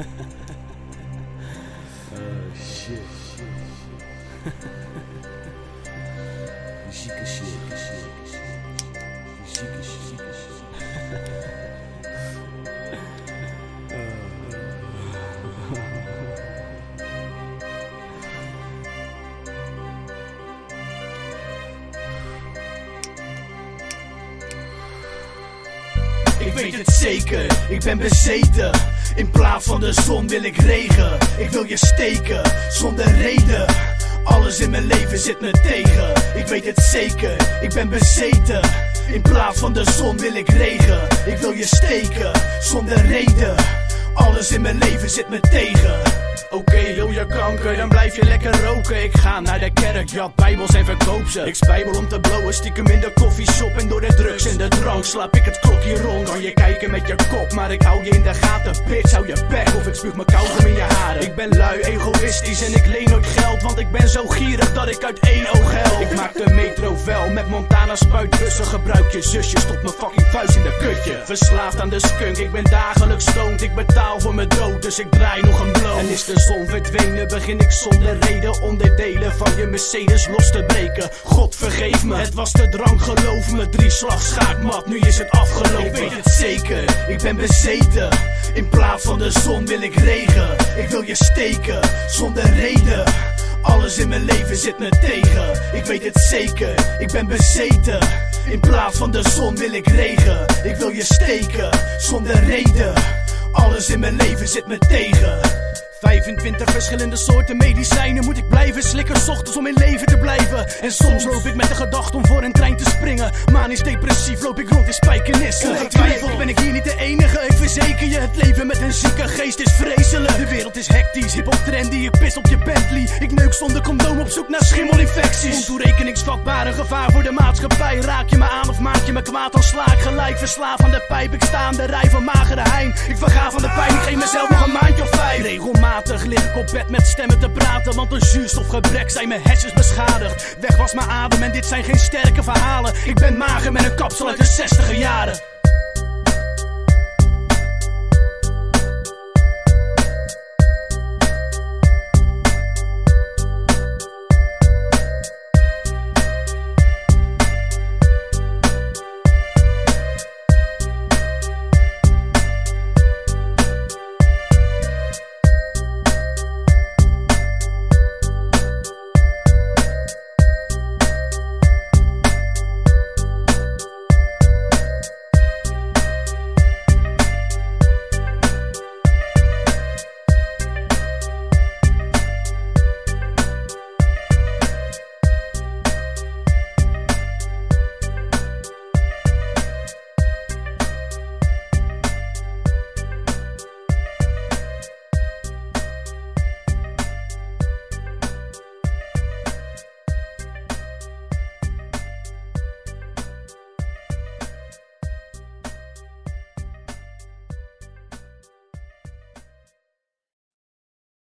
Ik weet het zeker, ik ben bezeten. In plaats van de zon wil ik regen. Ik wil je steken, zonder reden. Alles in mijn leven zit me tegen. Ik weet het zeker, ik ben bezeten. In plaats van de zon wil ik regen. Ik wil je steken, zonder reden. Alles in mijn leven zit me tegen. Oké, je kanker, dan blijf je lekker roken. Ik ga naar de kerk, ja, bijbels en verkoop ze. Ik spijbel om te blowen, stiekem in de koffieshop. En door de drugs en de drank slaap ik het klokje rond. Kan je kijken met je kop, maar ik hou je in de gaten. Bitch, hou je bek of ik spuug mijn kauwgom in je haren. Ik ben lui, egoïstisch en ik leen nooit geld. Want ik ben zo gierig dat ik uit één oog hel. Ik maak de metro wel met Montana spuitbussen. Gebruik je zusje, stop mijn fucking vuist in de kutje. Verslaafd aan de skunk, ik ben dagelijks stoned. Ik betaal voor mijn dood, dus ik draai nog een blow. En is de zon verdwenen, begin ik zonder reden onderdelen van je Mercedes los te breken. God vergeef me, het was de drang, geloof me. Drie slag schaakmat, nu is het afgelopen. Ik weet het zeker, ik ben bezeten. In plaats van de zon wil ik regen. Ik wil je steken, zonder reden. Alles in mijn leven zit me tegen. Ik weet het zeker, ik ben bezeten. In plaats van de zon wil ik regen. Ik wil je steken, zonder reden. Alles in mijn leven zit me tegen. 25 verschillende soorten medicijnen moet ik blijven slikken, 's ochtends om in leven te blijven. En soms loop ik met de gedachte om voor een trein te springen. Manisch depressief loop ik rond in spijkenissen. Ongetwijfeld ben ik hier niet de enige, ik verzeker je. Het leven met een zieke geest is vreselijk. De wereld is hectisch, hip hop trendy, ik pis op je Bentley. Ik neuk zonder condoom op zoek naar schimmelinfecties. Ontoerekeningsvatbaar, een gevaar voor de maatschappij. Raak je me aan of maak je me kwaad, dan sla ik gelijk. Verslaaf aan de pijp, ik sta aan de rij van magere hein. Ik verga van de pijn, ik geef mezelf nog een maandje of vijf. Regelmatig lig ik op bed met stemmen te praten, want door zuurstofgebrek zijn mijn hersens beschadigd. Weg was mijn adem en dit zijn geen sterke verhalen. Ik ben mager met een kapsel uit de 60 jaren.